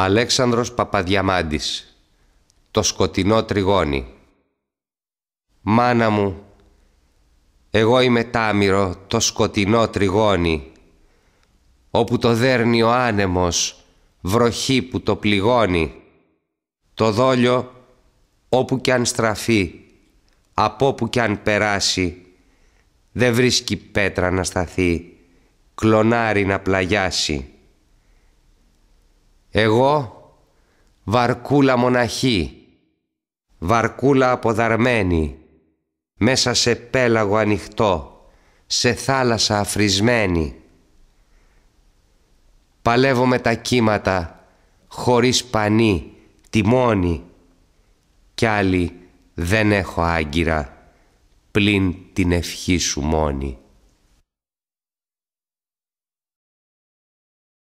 Αλέξανδρος Παπαδιαμάντης Το σκοτεινό τριγώνι Μάνα μου, εγώ είμαι τάμιρο το σκοτεινό τριγώνι όπου το δέρνει ο άνεμος, βροχή που το πληγώνει. Το δόλιο όπου κι αν στραφεί, από όπου κι αν περάσει, δεν βρίσκει πέτρα να σταθεί, κλονάρι να πλαγιάσει. Εγώ βαρκούλα μοναχή, βαρκούλα αποδαρμένη, μέσα σε πέλαγο ανοιχτό, σε θάλασσα αφρισμένη. Παλεύω με τα κύματα, χωρίς πανί, τιμόνι, κι άλλη δεν έχω άγκυρα, πλην την ευχή σου μόνη.